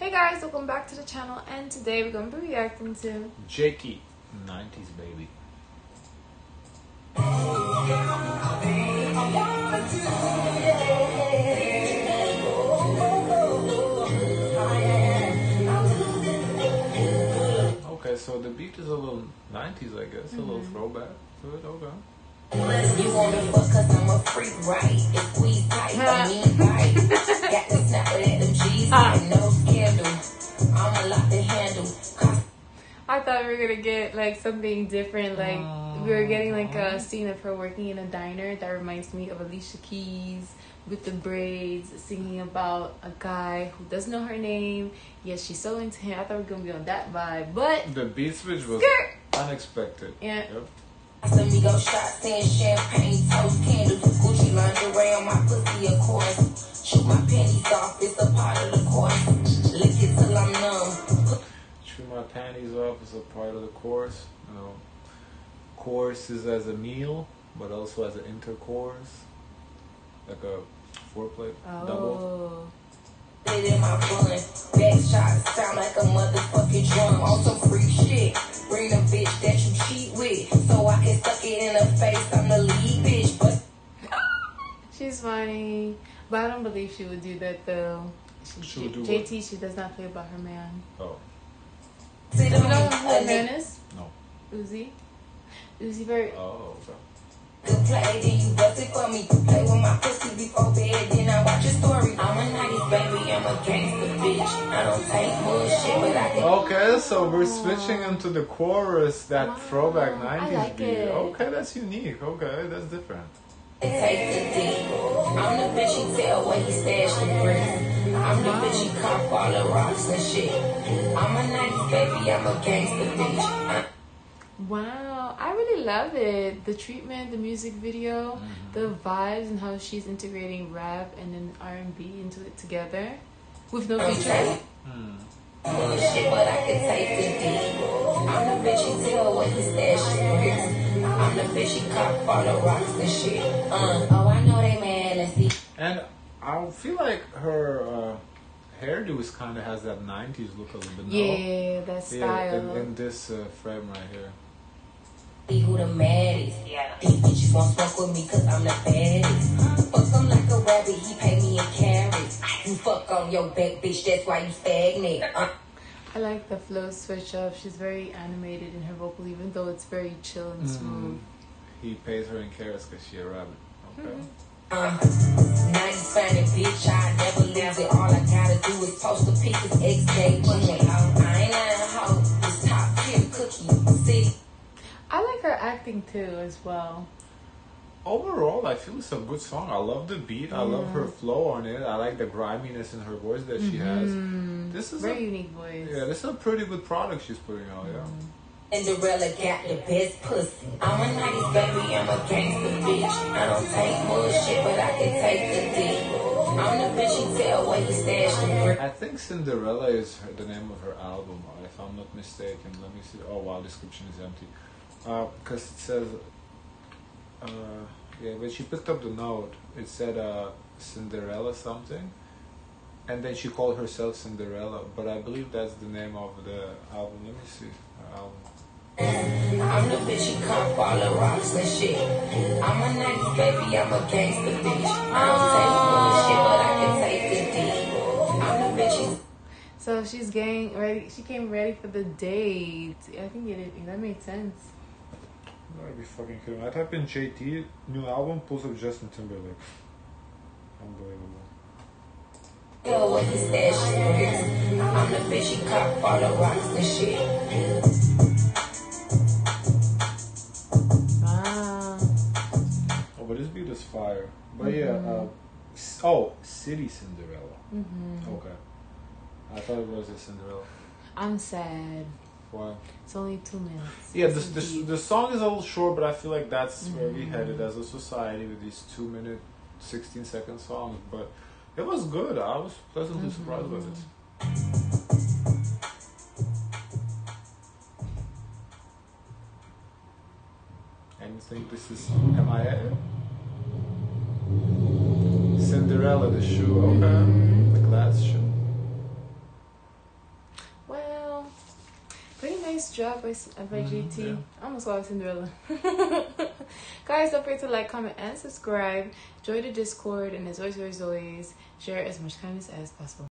Hey guys, welcome back to the channel and today we're going to be reacting to JT, 90s baby. Okay, so the beat is a little 90s, I guess, a little mm-hmm. throwback to it. Okay. You want me fuck cause I'm a freak, right? If we tight, I mean right. Got the snapper at them G's, uh, like no I thought we were going to get like something different like we were getting like a scene of her working in a diner that reminds me of Alicia Keys with the braids singing about a guy who doesn't know her name. Yes, she's so into him. I thought we were going to be on that vibe, but The beat switch was Skirt. unexpected. Yeah. Yep. some me go shots and champagne, toast candles. Gucci lingerie on my pussy, of course. Shoot my panties off, it's a part of my panties off is a part of the course. You know, course is as a meal, but also as an intercourse, like a foreplay double. oh. It in my bun. Back shots sound like a motherfucking drum. On some freak shit. Bring the bitch that you cheat with. So I can suck it in the face. I'm the lead bitch. But She's funny, but I don't believe she would do that though. She, She would do JT, she does not play about her man. Oh see You them know who her a man nigga is? no. Uzi. Uzi Vert. Oh okay. play, then you bust it for me. Play with my pussy before bed, then I watch a story. I'm a nice baby, I'm a gangster bitch. I don't take bullshit, but I can Okay, so we're switching into the chorus, that Wow, throwback 90s like beat. it. Okay, that's unique. Okay, that's different. take the D. I'm the bitch he tell where he stash the bricks. I'm the bitch he cop all the rocks and shit. I'm a nice baby, I'm a gangster bitch. Wow, I really love it. The treatment, the music video, the vibes, and how she's integrating rap and then R and B into it together with no feature. Hmm. bullshit, but I can take the D. I'm the bitch he tell where he stash the bricks. I'm the bitch he cop all the rocks and shit. Uh, oh, I know they mad. Let's see. And I feel like her uh, hairdo is kind of has that 90s look a little bit. no? Yeah, that Yeah, style. in, in this uh, frame right here. See who the maddest. Yeah. These bitches won't fuck with me cause I'm the baddest. Fuck him like a rabbit, he pay me in carrots. You fuck on your back, bitch, that's why you stagnant. Uh, I like the flow switch up. She's very animated in her vocal, even though it's very chill and smooth. He pays her in carrots because she a rabbit. Okay. uh, now you finding bitch, is post a pic of X day money. I ain't lying, hoe. It's top tier cookie. See? I like her acting too, as well. Overall, I feel it's a good song. I love the beat. I love her flow on it. I like the griminess in her voice that she has. Mm-hmm. This is Very a, unique voice. yeah, this is a pretty good product she's putting out. Yeah. Mm-hmm. Cinderella got the best pussy. I'm a nice baby, I'm a gangster bitch. I don't take bullshit, but I can take the D. tell where you stash the brick. I think Cinderella is her, the name of her album, if I'm not mistaken. Let me see. Oh wow, description is empty. Because it says, uh, yeah, when she picked up the note, it said uh, Cinderella something, and then she called herself Cinderella. But I believe that's the name of the album. Let me see. Her album. I'm the bitch you all the rocks and shit. I'm a nice baby, I'm a gangster bitch. She's getting ready. She came ready for the date. I think it that made sense. You gotta be fucking kidding me. I type in JT, new album, pulls up Justin Timberlake. Unbelievable. tell where you stash the bricks. I'm the bitch you cop all the rocks and shit. Wow. Oh, but this beat is fire. But yeah, uh, oh, City Cinderella. hmm Okay. I thought it was a Cinderella. I'm sad. Why? It's only two minutes. Yeah, the, It's the, the song is a little short, but I feel like that's where we mm-hmm. headed as a society with these two minute, 16 second songs. But it was good. I was pleasantly mm-hmm. surprised with it. And you think this is MIA? Cinderella, the shoe, okay. Mm-hmm. The glass shoe. By, by Mhm, JT. yeah. I almost called Cinderella. Guys, don't forget to like, comment, and subscribe. Join the Discord, and as always, always, always, share as much kindness as possible.